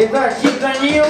Итак, хит Данил.